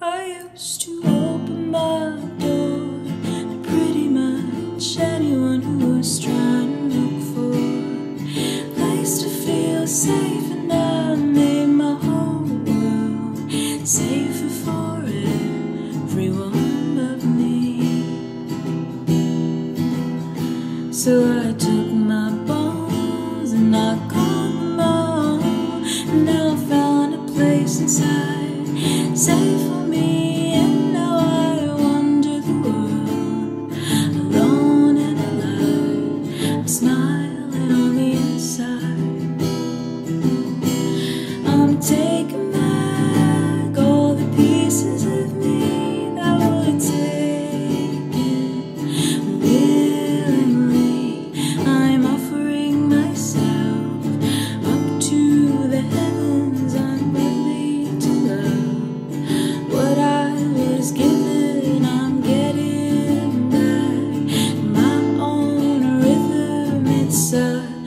I used to open my door to pretty much anyone who was trying to look for place to feel safe, and I made my whole world safer for everyone but me. So I took my bones and I caught them all, and now I found a place inside safe me. inside